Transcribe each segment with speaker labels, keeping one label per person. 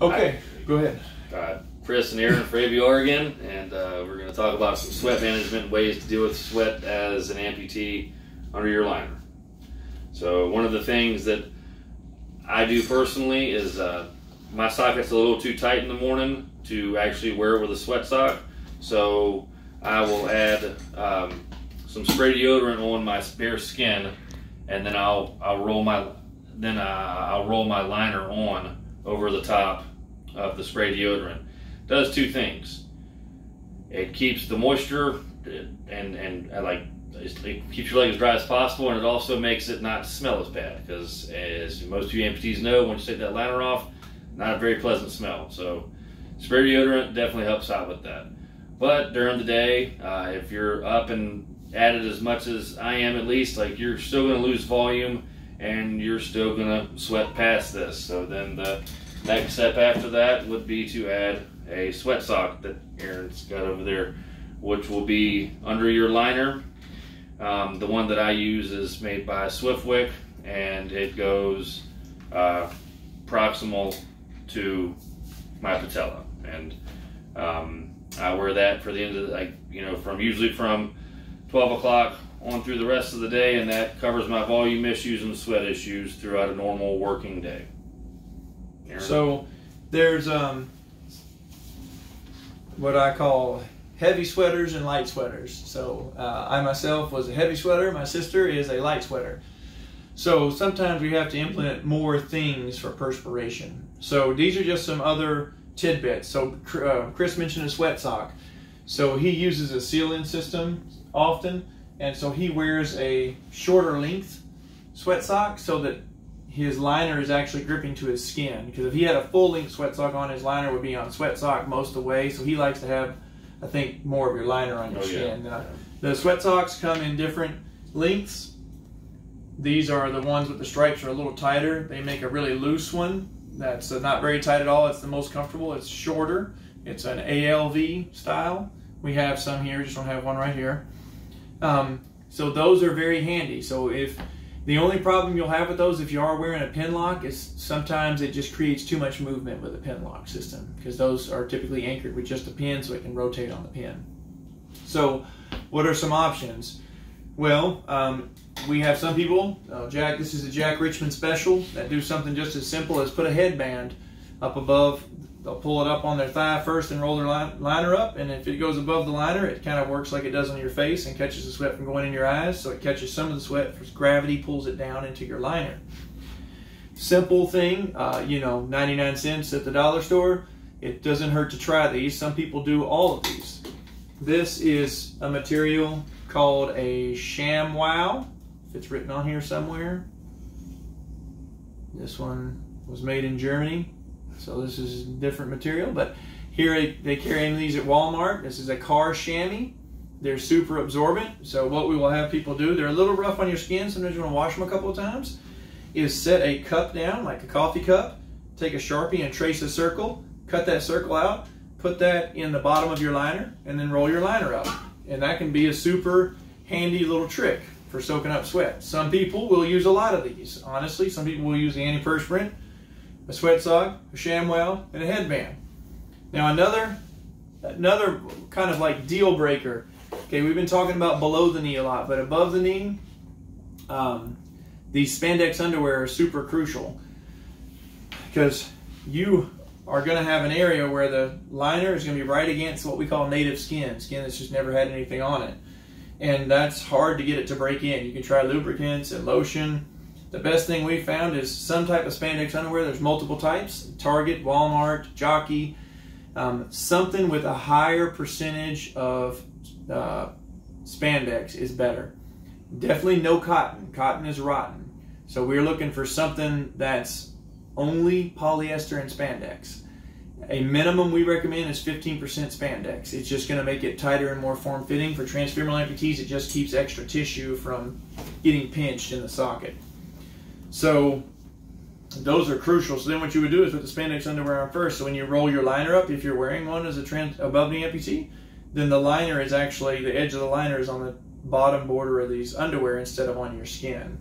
Speaker 1: Okay, go ahead.
Speaker 2: Uh, Chris and Aaron from Avy, Oregon, and uh, we're going to talk about some sweat management ways to deal with sweat as an amputee under your liner. So one of the things that I do personally is uh, my socket's a little too tight in the morning to actually wear with a sweat sock. So I will add um, some spray deodorant on my bare skin, and then I'll I'll roll my then I, I'll roll my liner on over the top of the spray deodorant. Does two things. It keeps the moisture and and, and like it keeps your leg as dry as possible, and it also makes it not smell as bad because, as most of you amputees know, once you take that liner off, not a very pleasant smell. So, spray deodorant definitely helps out with that. But during the day, uh, if you're up and at it as much as I am, at least, like you're still going to lose volume and you're still to sweat past this. So then the next step after that would be to add a sweat sock that Aaron's got over there, which will be under your liner um, the one that I use is made by Swiftwick, and it goes uh, proximal to my patella, and um, I wear that for the end of the, like you know from usually from 12 o'clock on through the rest of the day, and that covers my volume issues and sweat issues throughout a normal working day.
Speaker 1: Aaron? So there's um, what I call heavy sweaters and light sweaters. So uh, I myself was a heavy sweater. My sister is a light sweater. So sometimes we have to implement more things for perspiration. So these are just some other tidbits. So uh, Chris mentioned a sweat sock. So he uses a seal-in system often, and so he wears a shorter length sweat sock so that his liner is actually gripping to his skin. Because if he had a full length sweat sock on, his liner would be on sweat sock most of the way. So he likes to have I think more of your liner on your oh, skin. Yeah. The sweat socks come in different lengths. These are the ones with the stripes are a little tighter. They make a really loose one that's uh, not very tight at all. It's the most comfortable. It's shorter. It's an ALV style. We have some here. Just don't have one right here. Um, so those are very handy. So if the only problem you'll have with those if you are wearing a pin lock is sometimes it just creates too much movement with a pin lock system because those are typically anchored with just a pin so it can rotate on the pin. So what are some options? Well, um, we have some people, uh, Jack, this is a Jack Richmond special, that do something just as simple as put a headband up above they'll pull it up on their thigh first and roll their liner up. And if it goes above the liner, it kind of works like it does on your face and catches the sweat from going in your eyes. So it catches some of the sweat. Gravity pulls it down into your liner. Simple thing, uh, you know, 99 cents at the dollar store. It doesn't hurt to try these. Some people do all of these. This is a material called a ShamWow. If it's written on here somewhere. This one was made in Germany. So this is different material, but here they carry these at Walmart. This is a car chamois. They're super absorbent. So what we will have people do, they're a little rough on your skin. Sometimes you want to wash them a couple of times. Is set a cup down, like a coffee cup. Take a Sharpie and trace a circle. Cut that circle out. Put that in the bottom of your liner and then roll your liner up. And that can be a super handy little trick for soaking up sweat. Some people will use a lot of these. Honestly, some people will use the antiperspirant a sweat sock, a ShamWow, and a headband. Now another, another kind of like deal breaker. Okay, we've been talking about below the knee a lot, but above the knee, um, these spandex underwear are super crucial because you are going to have an area where the liner is going to be right against what we call native skin, skin that's just never had anything on it. And that's hard to get it to break in. You can try lubricants and lotion, the best thing we found is some type of spandex underwear. There's multiple types. Target, Walmart, Jockey. Um, something with a higher percentage of uh, spandex is better. Definitely no cotton. Cotton is rotten. So we're looking for something that's only polyester and spandex. A minimum we recommend is 15% spandex. It's just going to make it tighter and more form-fitting. For transfemoral amputees, it just keeps extra tissue from getting pinched in the socket. So those are crucial. So then what you would do is put the spandex underwear on first. So when you roll your liner up, if you're wearing one as a trans above knee amputee, then the liner is actually, the edge of the liner is on the bottom border of these underwear instead of on your skin.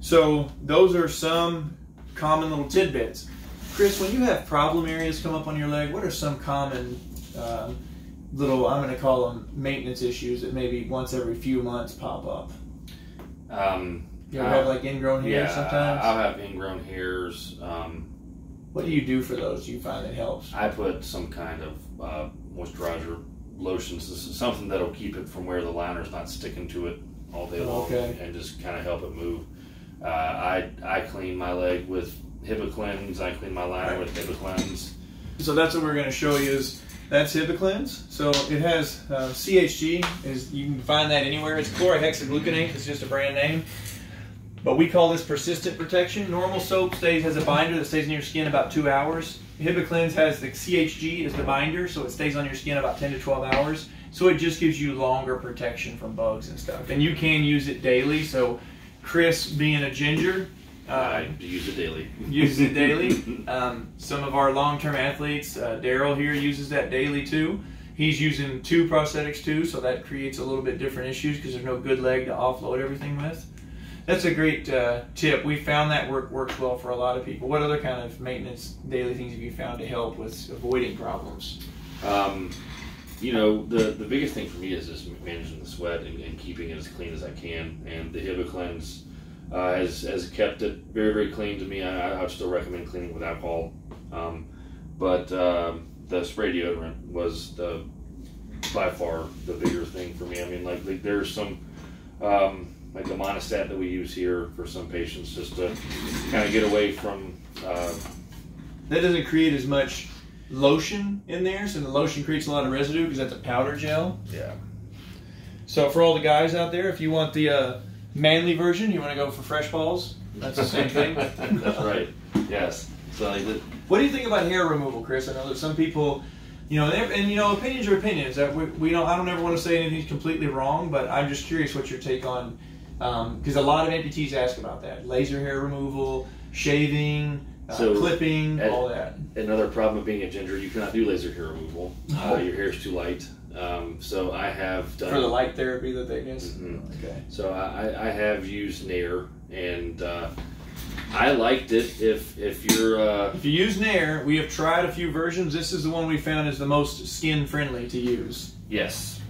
Speaker 1: So those are some common little tidbits. Chris, when you have problem areas come up on your leg, what are some common um, little, I'm going to call them maintenance issues that maybe once every few months pop up?
Speaker 2: Um,
Speaker 1: You ever have like ingrown hair
Speaker 2: yeah,
Speaker 1: sometimes?
Speaker 2: I'll have ingrown hairs. Um,
Speaker 1: what do you do for those? Do you find it helps?
Speaker 2: I put some kind of uh, moisturizer lotions, this is something that'll keep it from where the liner's not sticking to it all day long,
Speaker 1: Okay.
Speaker 2: and just kind of help it move. Uh, I I clean my leg with Hibiclens. I clean my liner with Hibiclens.
Speaker 1: So that's what we're going to show you is that's Hibiclens. So it has uh, CHG. Is you can find that anywhere. It's chlorhexidine gluconate. It's just a brand name. But we call this persistent protection. Normal soap stays has a binder that stays in your skin about two hours. Hibiclens has the CHG as the binder, so it stays on your skin about 10 to 12 hours. So it just gives you longer protection from bugs and stuff. And you can use it daily. So Chris, being a ginger, uh,
Speaker 2: I use it daily.
Speaker 1: uses it daily. Um, some of our long-term athletes, uh, Daryl here uses that daily too. He's using two prosthetics too, so that creates a little bit different issues because there's no good leg to offload everything with. That's a great uh, tip. We found that work works well for a lot of people. What other kind of maintenance daily things have you found to help with avoiding problems?
Speaker 2: Um, you know, the the biggest thing for me is just managing the sweat and, and keeping it as clean as I can. And the Hibiclens uh, has has kept it very very clean to me. I, I would still recommend cleaning with alcohol, um, but um, the spray deodorant was the by far the bigger thing for me. I mean, like, like there's some. Um, like the Monistat that we use here for some patients, just to kind of get away from uh,
Speaker 1: That doesn't create as much lotion in there, so the lotion creates a lot of residue because that's a powder gel.
Speaker 2: yeah
Speaker 1: So for all the guys out there, if you want the uh, manly version, you want to go for fresh balls. That's the same thing.
Speaker 2: That's right. Yes. So
Speaker 1: What do you think about hair removal, Chris? I know that some people, you know, and, and you know, opinions are opinions. That we, we don't. I don't ever want to say anything's completely wrong, but I'm just curious what your take on, because a lot of amputees ask about that: laser hair removal, shaving, uh,
Speaker 2: So,
Speaker 1: clipping,
Speaker 2: at-
Speaker 1: all that.
Speaker 2: another problem of being a ginger, you cannot do laser hair removal.
Speaker 1: No.
Speaker 2: Uh, your hair is too light. Um, so I have done.
Speaker 1: For the light therapy that they guess.
Speaker 2: Mhm.
Speaker 1: Okay.
Speaker 2: So I, I- I have used Nair, and uh, I liked it. If if you're uh,
Speaker 1: If you use Nair, we have tried a few versions. This is the one we found is the most skin friendly to use.
Speaker 2: yes,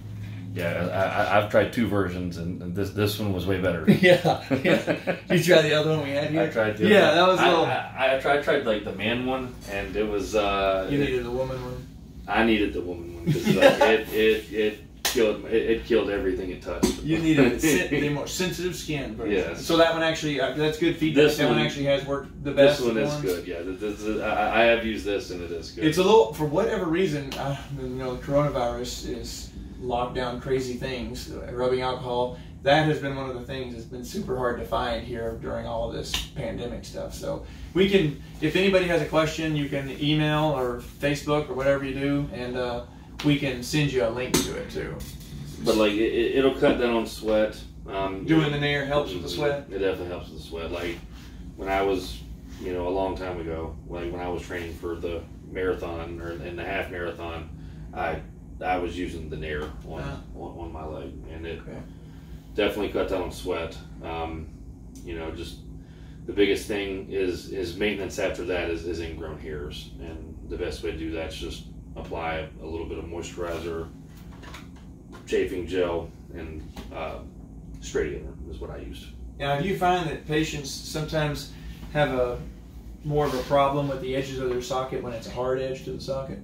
Speaker 2: yeah, I, I, I've tried two versions, and, this this one was way better.
Speaker 1: yeah, yeah. You try the other one we had here.
Speaker 2: I tried the
Speaker 1: Yeah, that was a
Speaker 2: I,
Speaker 1: little.
Speaker 2: I, I tried, tried like the man one, and it was. Uh,
Speaker 1: you needed the woman one.
Speaker 2: I needed the woman one because like, it, it it killed it, it killed everything it touched.
Speaker 1: You needed a the more sensitive skin. version.
Speaker 2: Yes.
Speaker 1: So that one actually, uh, that's good feedback.
Speaker 2: This
Speaker 1: that one,
Speaker 2: one-
Speaker 1: actually has worked the best.
Speaker 2: This one is
Speaker 1: ones.
Speaker 2: good. Yeah, this, this is, I, I have used this and it is good.
Speaker 1: It's a little, for whatever reason, uh, you know, the coronavirus is locked down crazy things, rubbing alcohol. That has been one of the things that's been super hard to find here during all of this pandemic stuff. So we can, if anybody has a question, you can email or Facebook or whatever you do, and uh, we can send you a link to it too.
Speaker 2: but like it, it'll cut down on sweat. Um,
Speaker 1: Doing the Nair helps with the sweat.
Speaker 2: It definitely helps with the sweat. Like when I was, you know, a long time ago, like when I was training for the marathon or in the half marathon, I I was using the Nair on
Speaker 1: Ah.
Speaker 2: on, on my leg, and it
Speaker 1: Okay.
Speaker 2: definitely cut down on sweat. Um, you know, just the biggest thing is is maintenance after that is, is ingrown hairs, and the best way to do that is just apply a little bit of moisturizer, chafing gel, and uh, spray is what I used.
Speaker 1: Now, do you find that patients sometimes have a more of a problem with the edges of their socket when it's a hard edge to the socket?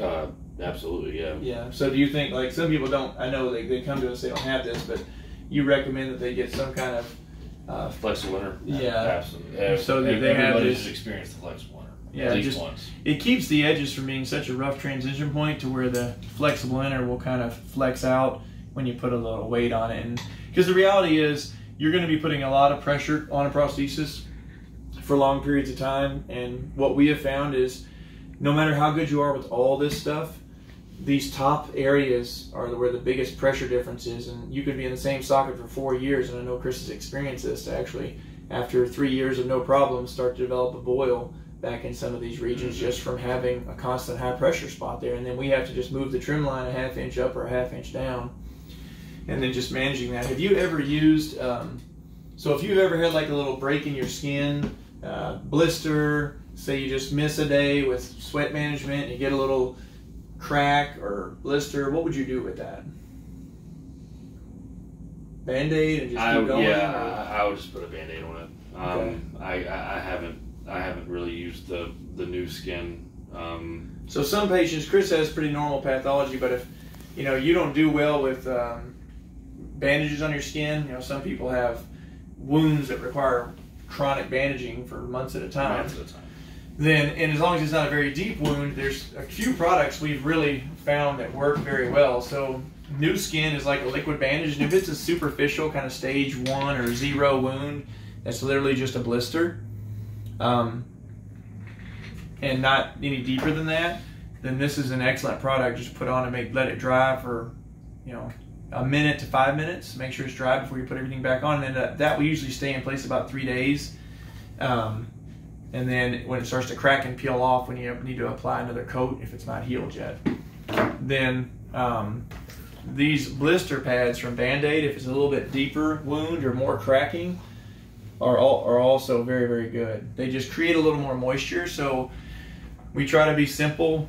Speaker 2: Uh, absolutely, yeah.
Speaker 1: Yeah. So do you think like some people don't? I know they, they come to us they don't have this, but you recommend that they get some kind of uh,
Speaker 2: Flexible inner.
Speaker 1: Yeah.
Speaker 2: absolutely.
Speaker 1: So that they have
Speaker 2: Everybody
Speaker 1: this-
Speaker 2: experience the flexible inner.
Speaker 1: Yeah,
Speaker 2: at least
Speaker 1: just-
Speaker 2: once.
Speaker 1: it keeps the edges from being such a rough transition point to where the flexible inner will kind of flex out when you put a little weight on it. And because the reality is, you're going to be putting a lot of pressure on a prosthesis for long periods of time. And what we have found is, no matter how good you are with all this stuff, these top areas are where the biggest pressure difference is. And you could be in the same socket for four years, and I know Chris has experienced this to actually, after three years of no problems, start to develop a boil back in some of these regions just from having a constant high pressure spot there. And then we have to just move the trim line a half inch up or a half inch down. And then just managing that. Have you ever used, um, so if you've ever had like a little break in your skin, uh, blister, say you just miss a day with sweat management, you get a little crack or blister, what would you do with that? Band aid and just
Speaker 2: I,
Speaker 1: keep going?
Speaker 2: yeah,
Speaker 1: or-
Speaker 2: I, would just put a band-aid on it. Um, I, I, I haven't I haven't really used the the new skin. Um,
Speaker 1: So some patients, Chris has pretty normal pathology, but if you know you don't do well with um, bandages on your skin, you know some people have wounds that require chronic bandaging for months at a time.
Speaker 2: months at a time.
Speaker 1: Then, and as long as it's not a very deep wound, there's a few products we've really found that work very well. So new skin is like a liquid bandage, and if it's a superficial kind of stage one or zero wound, that's literally just a blister. Um, and not any deeper than that, then this is an excellent product. Just put on and make let it dry for, you know, a minute to five minutes. Make sure it's dry before you put everything back on, and then that, that will usually stay in place about three days. Um, and then when it starts to crack and peel off, when you need to apply another coat if it's not healed yet, then um, these blister pads from Band Aid, if it's a little bit deeper wound or more cracking, are all, are also very very good. They just create a little more moisture, so we try to be simple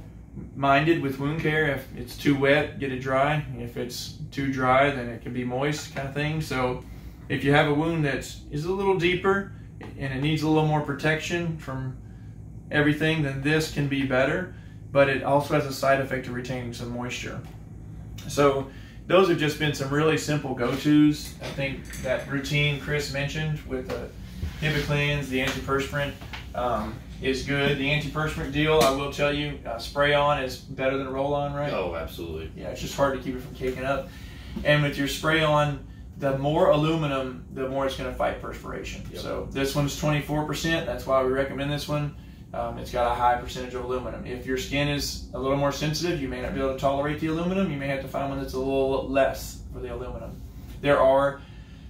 Speaker 1: minded with wound care. If it's too wet, get it dry. If it's too dry, then it can be moist, kind of thing. So if you have a wound that's is a little deeper and it needs a little more protection from everything, then this can be better. But it also has a side effect of retaining some moisture. So those have just been some really simple go-tos. I think that routine Chris mentioned with the Hibiclens, the antiperspirant, um, is good. The antiperspirant deal, I will tell you, uh, spray on is better than roll on, right?
Speaker 2: Oh, absolutely.
Speaker 1: Yeah, it's just hard to keep it from caking up. And with your spray on, the more aluminum, the more it's going to fight perspiration.
Speaker 2: Yep.
Speaker 1: So this one's 24%. That's why we recommend this one. Um, it's got a high percentage of aluminum. If your skin is a little more sensitive, you may not be able to tolerate the aluminum. You may have to find one that's a little less for the aluminum. There are,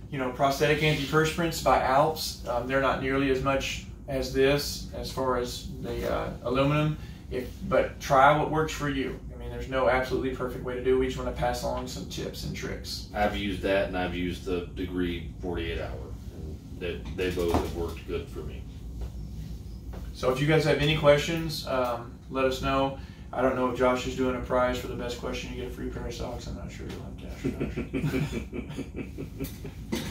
Speaker 1: you know, prosthetic antiperspirants by Alps. Um, they're not nearly as much as this as far as the uh, aluminum. If but try what works for you. I mean, there's no absolutely perfect way to do. it. We just want to pass along some tips and tricks.
Speaker 2: I've used that, and I've used the Degree 48 hour. And they, they both have worked good for me.
Speaker 1: So if you guys have any questions, um, let us know. I don't know if Josh is doing a prize for the best question. You get a free pair of socks. I'm not sure. You'll have to ask Josh.